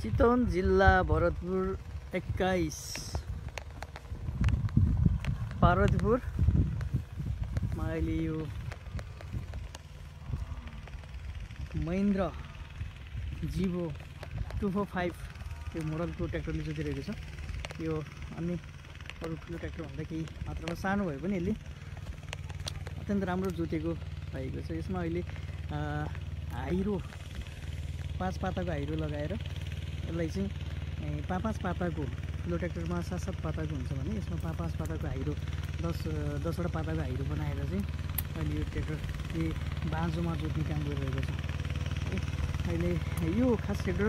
चितवन जिल्ला भरतपुर एक्काइस। पार्वतीपुरमा अहिले यो महिन्द्र जिभो टु फोर फाइभ यो मोडलको ट्र्याक्टरले जोतिरहेको छ। यो अन्य अरू ठुलो ट्र्याक्टरभन्दा केही मात्रामा सानो भए पनि यसले। अत्यन्त राम्रो जोतेको भएको छ। यसमा अहिले हाइरो पाँच पाताको हाइरो लगाएर यसलाई चाहिँ पाँच पाँच पाताको ठुलो ट्र्याक्टरमा सात सात पाताको हुन्छ भने यसमा पाँच पाँच पाताको हाइरो दस दसवटा पाताको हाइरो बनाएर चाहिँ अहिले यो ट्र्याक्टर चाहिँ बाँझोमा जोत्ने काम गरिरहेको छ। अहिले यो खास ट्र्याक्टर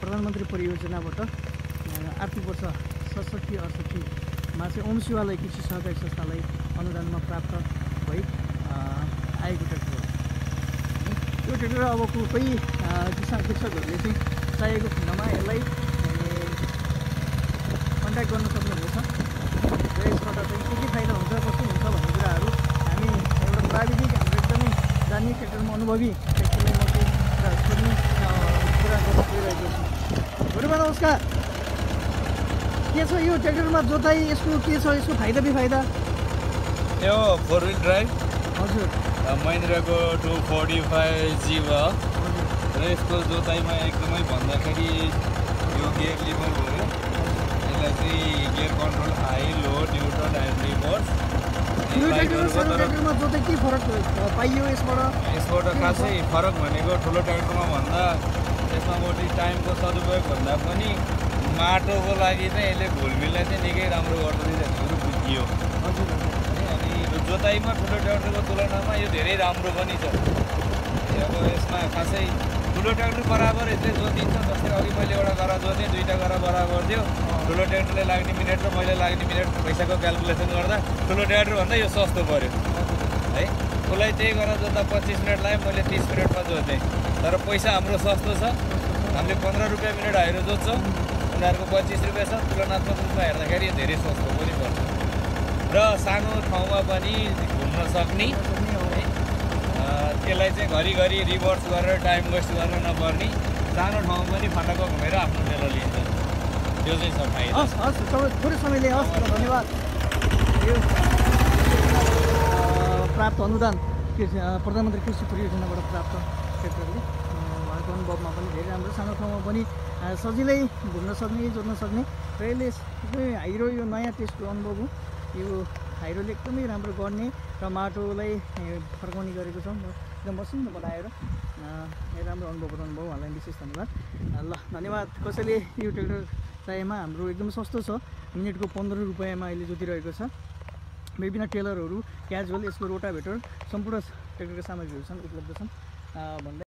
प्रधानमन्त्री परियोजनाबाट आर्थिक वर्ष सडसठी अडसट्ठीमा चाहिँ ओम शिवालय कृषि सहकारी संस्थालाई अनुदानमा प्राप्त भई अ, आएको ट्र्याक्टर हो यो ट्र्याक्टर अब कोही किसान कृषकहरूले चाहिँ चाहिएको खण्डमा यसलाई कन्ट्याक्ट गर्न सक्नुहुनेछ र यसबाट चाहिँ के के फाइदा हुन्छ कस्तो हुन्छ भन्ने कुराहरू हामी एउटा प्राविधिक हाम्रो एकदमै जान्ने ट्र्याक्टरमा अनुभवी व्यक्तिलाई म चाहिँ कुरा सोध्ने कुरा गर्न गइरहेको छु गुरुमा नमस्कार के छ यो ट्र्याक्टरमा जोताइ यसको के छ यसको फाइदा बेफाइदा यो फोर विल ड्राइभ हजुर महिन्द्राको टु फोर्टी फाइभ जी भयो। र यसको जोताइमा एकदमै भन्दाखेरि यो गियर लिभर भयो। यसलाई चाहिँ gear control high low neutral and reverse. यसबाट? खासै फरक भनेको ठुलो ट्र्याक्टरमा भन्दा यसमा मोटी टाइमको सदुपयोग भन्दा पनि माटोको लागि चाहिँ यसले घुलमिललाई चाहिँ निकै राम्रो गर्दो बुझियो। है, जोताइमा ठुलो ट्र्याक्टरको तुलनामा यो धेरै राम्रो पनि छ। अब यसमा खासै ठुलो ट्र्याक्टर बराबर यसले जोतिन्छ जस्तै अघि मैले एउटा गरा जोतेँ दुईवटा गरा बराबर थियो। ठुलो ट्र्याक्टरले लाग्ने मिनेट र मैले लाग्ने मिनेट पैसाको क्यालकुलेसन गर्दा ठुलो ट्र्याक्टरभन्दा यो सस्तो पऱ्यो है? उसलाई त्यही गरेर जोत्दा पच्चिस मिनट लाग्यो मैले तिस मिनटमा जोतेँ। तर पैसा हाम्रो सस्तो छ। हामीले पन्ध्र रुपियाँ मिनट हाइरो जोत्छौँ। उनीहरूको पच्चिस रुपियाँ छ। तुलनात्मक रूपमा हेर्दाखेरि धेरै सस्तो पनि पर्छ। र सानो ठाउँमा पनि घुम्न सक्ने। त्यसलाई चाहिँ घरिघरि रिभर्स गरेर टाइम वेस्ट गर्न नपर्ने। सानो ठाउँमा पनि फटाको घुमेर आफ्नो मेलो लिन्छ। त्यो चाहिँ छ फाइदा। हस् हस् थोरै समय लिए हस् धन्यवाद। प्राप्त अनुदान कृषि प्रधानमन्त्री कृषि परियोजनाबाट प्राप्त क्षेत्रले उहाँको अनुभवमा पनि धेरै राम्रो सानो ठाउँमा पनि सजिलै घुम्न सक्ने जोड्न सक्ने। र यसले एकदमै हाइरो यो नयाँ टेस्टको अनुभव हो। यो हाइरोले एकदमै राम्रो गर्ने र माटोलाई फर्काउने गरेको छ। एकदम मसिनो बनाएर राम्रो अनुभव बताउनु भयो उहाँलाई विशेष धन्यवाद। ल धन्यवाद। कसैले यो ट्र्याक्टर चाहिएमा हाम्रो एकदम सस्तो छ। मिनटको पन्ध्र रुपियाँमा अहिले जोतिरहेको छ। विभिन्न टेलरहरू क्याजुअल यसको रोटाभेटर सम्पूर्ण ट्र्याक्टरका सामग्रीहरू छन् उपलब्ध छन्। भन्दै